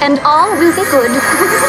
and all will be good.